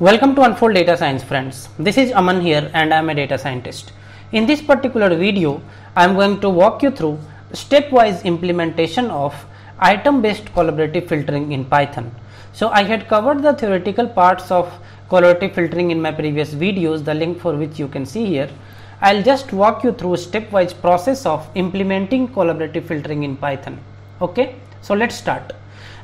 Welcome to Unfold Data Science friends. This is Aman here and I am a data scientist. In this particular video, I am going to walk you through stepwise implementation of item based collaborative filtering in Python. So I had covered the theoretical parts of collaborative filtering in my previous videos, the link for which you can see here. I'll just walk you through stepwise process of implementing collaborative filtering in Python. Okay, so let's start.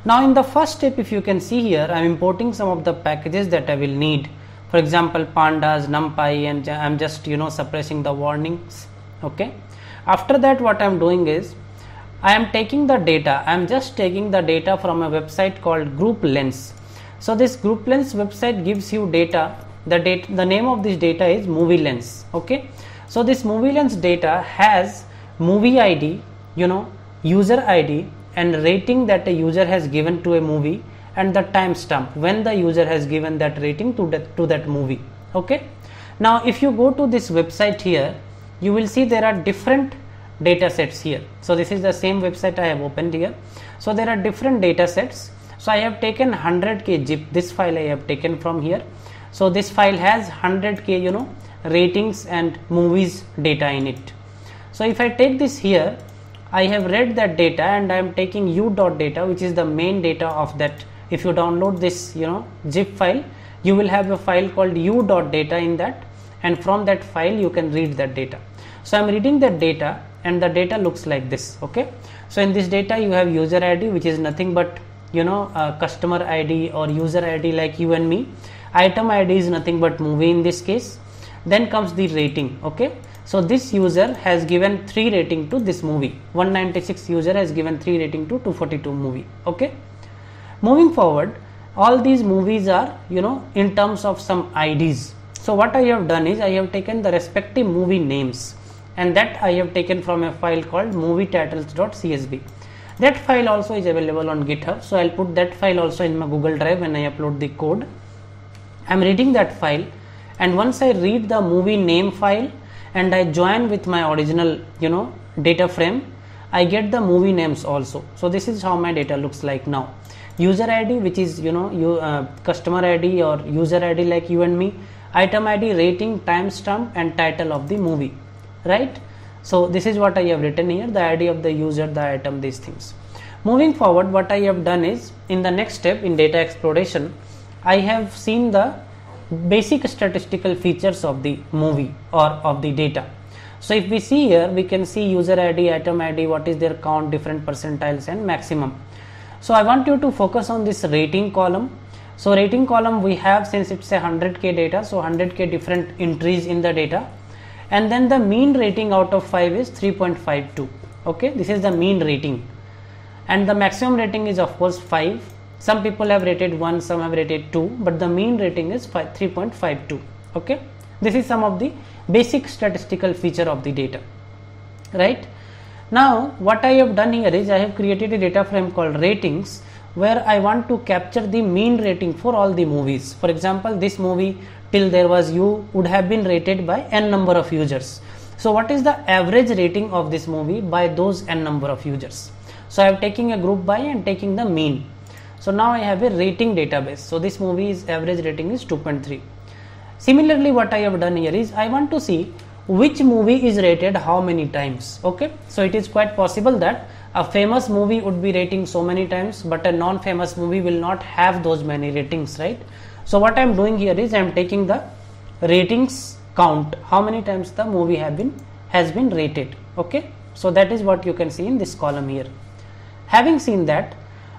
Now in the first step if you can see here I am importing some of the packages that I will need. For example pandas numpy and I am just you know suppressing the warnings okay? After that what I am doing is I am taking the data. I am just taking the data from a website called GroupLens. So this GroupLens website gives you data. The date the name of this data is MovieLens okay? So this MovieLens data has movie id you know user id and rating that a user has given to a movie and the timestamp when the user has given that rating to that to that movie. Okay? Now if you go to this website here you will see there are different data sets here. So this is the same website i have opened here. So there are different data sets. So i have taken 100k zip. This file i have taken from here. So this file has 100k you know ratings and movies data in it. So if i take this here I have read that data and I am taking u dot data which is the main data of that if you download this you know zip file you will have a file called u dot data in that and from that file you can read that data. So I am reading that data and the data looks like this okay. So in this data you have user id which is nothing but you know customer id or user id like you and me item id is nothing but movie in this case then comes the rating okay so this user has given 3 rating to this movie. 196 user has given 3 rating to 242 movie. Okay. Moving forward, all these movies are you know in terms of some IDs. So what I have done is I have taken the respective movie names and that I have taken from a file called movietitles.csv. That file also is available on GitHub. So I'll put that file also in my Google Drive when I upload the code. I'm reading that file and once I read the movie name file and I join with my original you know data frame I get the movie names also. So this is how my data looks like now. User ID which is you know you uh, customer ID or user ID like you and me item ID rating timestamp and title of the movie right? So this is what I have written here the ID of the user the item these things. Moving forward what I have done is in the next step in data exploration I have seen the basic statistical features of the movie or of the data. So if we see here we can see user ID, item ID, what is their count, different percentiles and maximum. So I want you to focus on this rating column. So rating column we have since it's a 100k data so 100k different entries in the data and then the mean rating out of 5 is 3.52 okay this is the mean rating and the maximum rating is of course 5 some people have rated 1 some have rated 2 but the mean rating is 3.52 okay? This is some of the basic statistical feature of the data right? Now what i have done here is i have created a data frame called ratings where i want to capture the mean rating for all the movies. For example this movie till there was you would have been rated by n number of users. So what is the average rating of this movie by those n number of users? So i am taking a group by and taking the mean so now I have a rating database. So this movie's average rating is 2.3. Similarly, what I have done here is I want to see which movie is rated how many times. Okay. So it is quite possible that a famous movie would be rating so many times, but a non-famous movie will not have those many ratings, right? So what I am doing here is I am taking the ratings count, how many times the movie have been has been rated. Okay. So that is what you can see in this column here. Having seen that,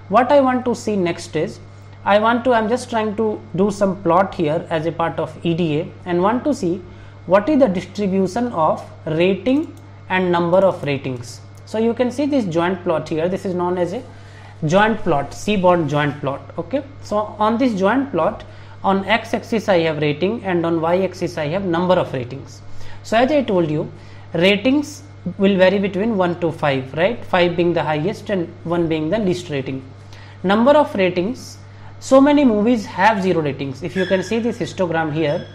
what I want to see next is I want to I'm just trying to do some plot here as a part of EDA and want to see what is the distribution of rating and number of ratings. So you can see this joint plot here this is known as a joint plot Seaborn joint plot okay. So on this joint plot on x axis I have rating and on y axis I have number of ratings. So as I told you ratings will vary between 1 to 5 right 5 being the highest and 1 being the least rating number of ratings. So many movies have zero ratings. If you can see this histogram here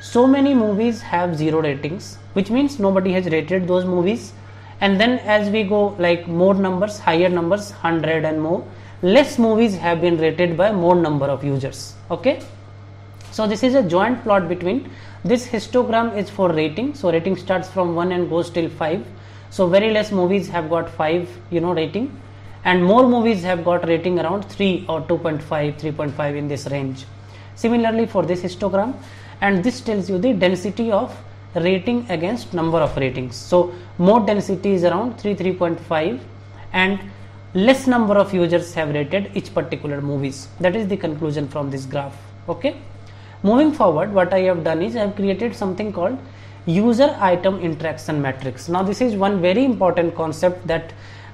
so many movies have zero ratings which means nobody has rated those movies. And then as we go like more numbers higher numbers 100 and more less movies have been rated by more number of users. Okay? So this is a joint plot between this histogram is for rating. So rating starts from 1 and goes till 5. So very less movies have got 5 you know rating and more movies have got rating around 3 or 2.5 3.5 in this range. Similarly for this histogram and this tells you the density of rating against number of ratings. So more density is around 3 3.5 and less number of users have rated each particular movies. That is the conclusion from this graph. Okay. Moving forward, what I have done is I have created something called user item interaction matrix. Now this is one very important concept that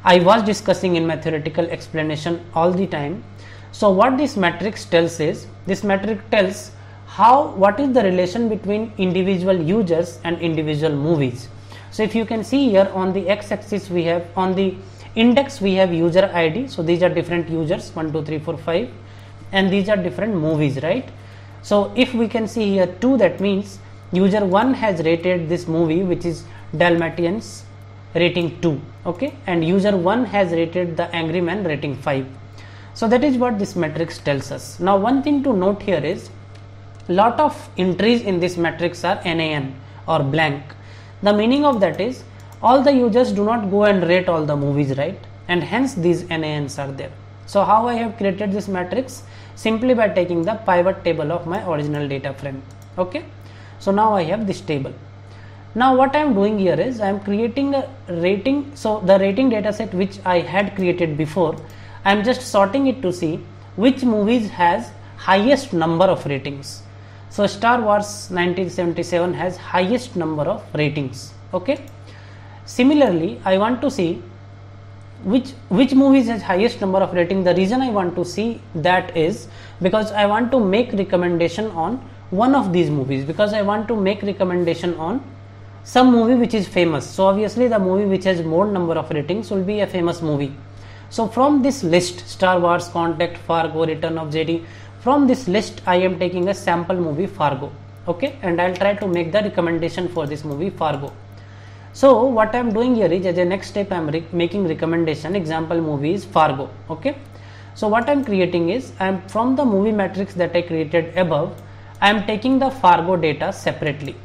I was discussing in my theoretical explanation all the time. So what this matrix tells is this matrix tells how what is the relation between individual users and individual movies. So if you can see here on the x axis we have on the index we have user id so these are different users 1 2 3 4 5 and these are different movies right so if we can see here 2 that means user 1 has rated this movie which is Dalmatians rating 2 okay and user 1 has rated the Angry Man rating 5. So that is what this matrix tells us. Now one thing to note here is lot of entries in this matrix are NaN or blank. The meaning of that is all the users do not go and rate all the movies right and hence these NaNs are there. So how I have created this matrix? Simply by taking the pivot table of my original data frame. Okay. So now I have this table. Now what I am doing here is I am creating a rating. So the rating data set which I had created before, I am just sorting it to see which movies has highest number of ratings. So Star Wars 1977 has highest number of ratings. Okay. Similarly, I want to see which which movies has highest number of rating the reason i want to see that is because i want to make recommendation on one of these movies because i want to make recommendation on some movie which is famous. So obviously the movie which has more number of ratings will be a famous movie. So from this list star wars contact fargo return of jedi from this list i am taking a sample movie fargo. Okay? And i'll try to make the recommendation for this movie fargo. So what I am doing here is as a next step I am re making recommendation. Example movie is Fargo. Okay. So what I am creating is I am from the movie matrix that I created above I am taking the Fargo data separately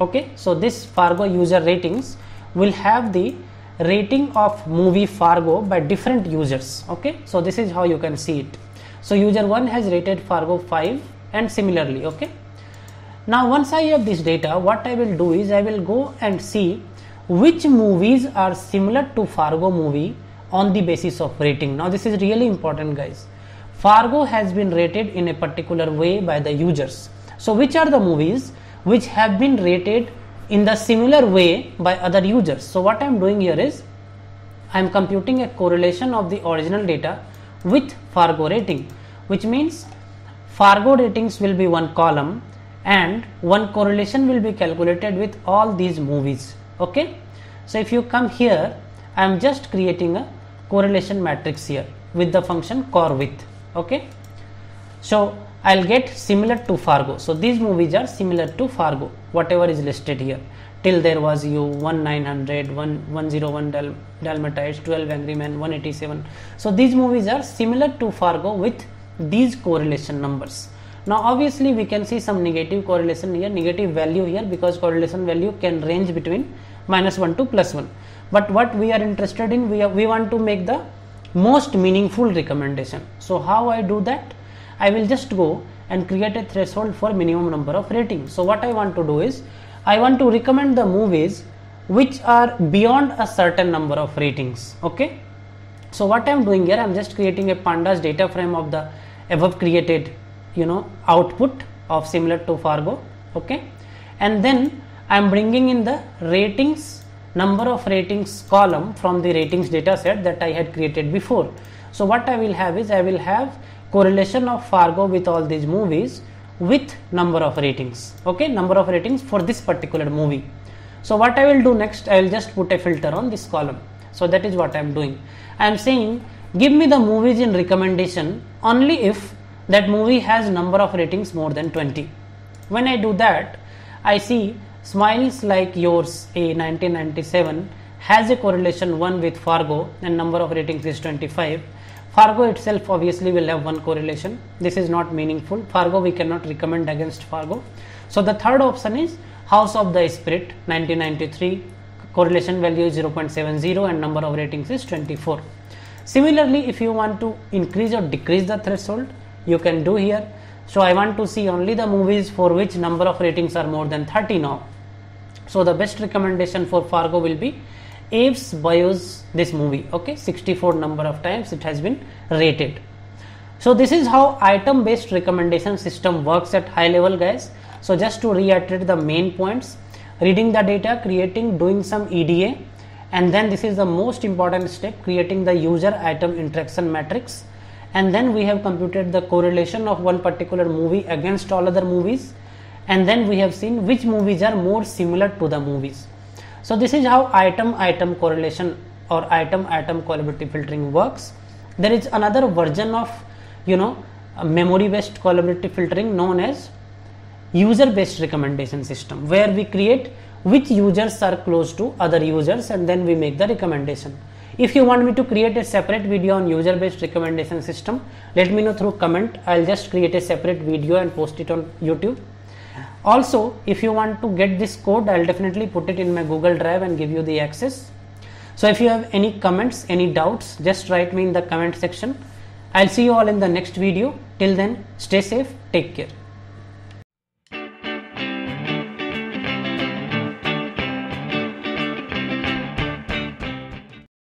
okay. So this Fargo user ratings will have the rating of movie Fargo by different users okay. So this is how you can see it. So user 1 has rated Fargo 5 and similarly okay. Now once I have this data what I will do is I will go and see which movies are similar to Fargo movie on the basis of rating. Now this is really important guys. Fargo has been rated in a particular way by the users. So which are the movies which have been rated in the similar way by other users. So what I am doing here is I am computing a correlation of the original data with Fargo rating which means Fargo ratings will be one column and one correlation will be calculated with all these movies. Okay? So if you come here i am just creating a correlation matrix here with the function corrwith okay? So i'll get similar to fargo. So these movies are similar to fargo whatever is listed here. Till there was you 1900 101 Dal, dalmatites 12 angry men 187 so these movies are similar to fargo with these correlation numbers. Now obviously we can see some negative correlation here negative value here because correlation value can range between minus 1 to plus 1 but what we are interested in we, are, we want to make the most meaningful recommendation. So how i do that i will just go and create a threshold for minimum number of ratings so what i want to do is i want to recommend the movies which are beyond a certain number of ratings. Okay? So what i am doing here i am just creating a pandas data frame of the above created you know output of similar to fargo. Okay? And then I am bringing in the ratings number of ratings column from the ratings data set that I had created before. So what I will have is I will have correlation of Fargo with all these movies with number of ratings okay number of ratings for this particular movie. So what I will do next I will just put a filter on this column. So that is what I am doing. I am saying give me the movies in recommendation only if that movie has number of ratings more than 20. When I do that I see Smiles Like Yours A 1997 has a correlation 1 with Fargo and number of ratings is 25 Fargo itself obviously will have one correlation. This is not meaningful. Fargo we cannot recommend against Fargo. So the third option is House of the Spirit 1993 correlation value is 0.70 and number of ratings is 24. Similarly, if you want to increase or decrease the threshold, you can do here. So I want to see only the movies for which number of ratings are more than 30 now. So the best recommendation for Fargo will be Aves Bios this movie. Okay, 64 number of times it has been rated. So this is how item based recommendation system works at high level guys. So just to reiterate the main points, reading the data, creating, doing some EDA and then this is the most important step creating the user item interaction matrix and then we have computed the correlation of one particular movie against all other movies and then we have seen which movies are more similar to the movies so this is how item item correlation or item item collaborative filtering works. There is another version of you know memory based collaborative filtering known as user based recommendation system where we create which users are close to other users and then we make the recommendation. If you want me to create a separate video on user based recommendation system let me know through comment. I'll just create a separate video and post it on youtube also if you want to get this code i'll definitely put it in my google drive and give you the access. So if you have any comments any doubts just write me in the comment section. I'll see you all in the next video. Till then stay safe take care